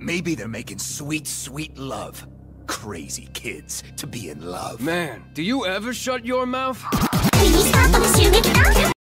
Maybe they're making sweet, sweet love. Crazy kids to be in love. Man, do you ever shut your mouth?